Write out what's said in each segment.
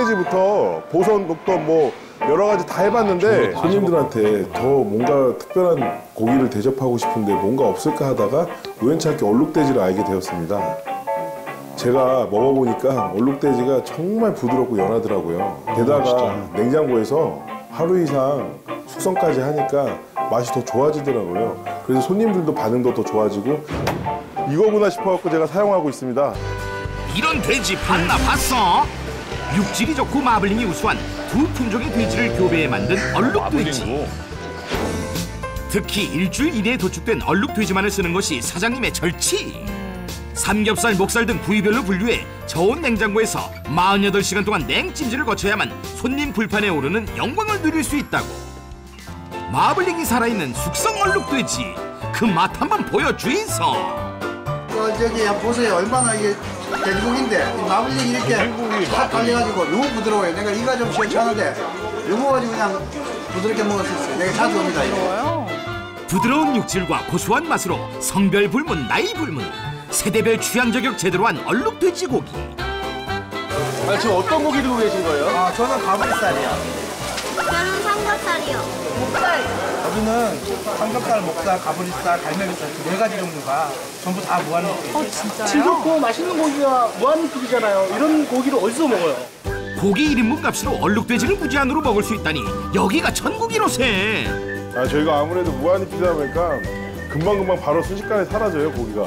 얼룩돼지부터 보선, 녹던 뭐 여러 가지 다 해봤는데 손님들한테 더 뭔가 특별한 고기를 대접하고 싶은데 뭔가 없을까 하다가 우연찮게 얼룩돼지를 알게 되었습니다. 제가 먹어보니까 얼룩돼지가 정말 부드럽고 연하더라고요. 게다가 냉장고에서 하루 이상 숙성까지 하니까 맛이 더 좋아지더라고요. 그래서 손님들도 반응도 더 좋아지고 이거구나 싶어갖고 제가 사용하고 있습니다. 이런 돼지 봤나 봤어? 육질이 좋고 마블링이 우수한 두 품종의 돼지를 교배해 만든 얼룩 돼지. 특히 일주일 이내에 도축된 얼룩 돼지만을 쓰는 것이 사장님의 절치. 삼겹살, 목살 등 부위별로 분류해 저온 냉장고에서 48시간 동안 냉찜질을 거쳐야만 손님 불판에 오르는 영광을 누릴 수 있다고. 마블링이 살아있는 숙성 얼룩 돼지. 그 맛 한번 보여주이소. 어, 저기 보세요. 얼마나 이게 돼지고기인데 이 마블링이 이렇게 탁 깔려가지고 너무 부드러워요. 내가 이가 좀 시원찮은데 이거 가지고 그냥 부드럽게 먹을 수 있어요. 내가 자주 옵니다. 이거. 부드러운 육질과 고소한 맛으로 성별 불문, 나이 불문, 세대별 취향 저격 제대로 한 얼룩 돼지 고기. 아, 지금 어떤 고기 들고 계신 거예요? 아, 저는 가브리살이요. 저는 삼겹살이요. 여기는 삼겹살, 목살, 가브리살, 갈매기살 네 가지 종류가 전부 다 무한 싱겁고 맛있는 고기가 무한리필이잖아요. 이런 고기를 어디서 먹어요? 고기 1인분 값으로 얼룩돼지를 무제한으로 먹을 수 있다니 여기가 천국이로세. 아, 저희가 아무래도 무한히 피다 보니까 금방금방 바로 순식간에 사라져요, 고기가.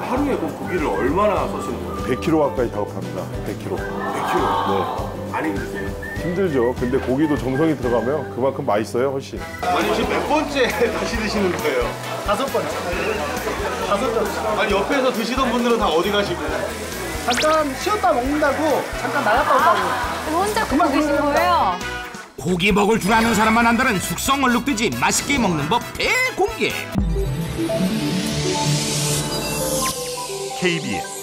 하루에 그 고기를 얼마나 써시는 거예요? 100kg 가까이 작업합니다. 100kg. 100kg? 네. 많이 힘드세요? 힘들죠. 근데 고기도 정성이 들어가면 그만큼 맛있어요, 훨씬. 아니 지금 몇 번째 다시 드시는 거예요? 다섯 번째. 다섯 번째. 아니 옆에서 드시던 분들은 다 어디 가시고? 잠깐 쉬었다 먹는다고 잠깐 나갔다 온다고. 혼자 굽고 계신 거예요? 고기 먹을 줄 아는 사람만 안다는 숙성 얼룩돼지 맛있게 먹는 법 대공개. KBS